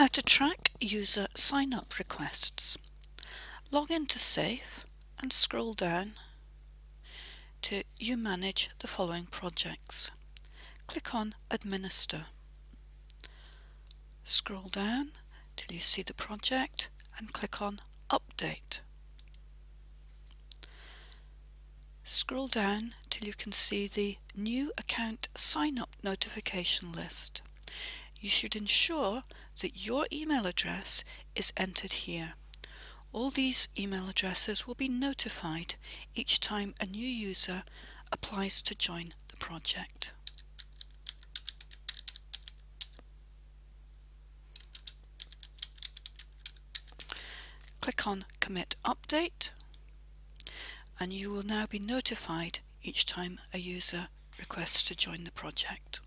How to track user sign-up requests. Log into SAFE and scroll down to You manage the following projects. Click on Administer. Scroll down till you see the project and click on Update. Scroll down till you can see the New Account Sign Up notification list. You should ensure that your email address is entered here. All these email addresses will be notified each time a new user applies to join the project. Click on Commit Update and you will now be notified each time a user requests to join the project.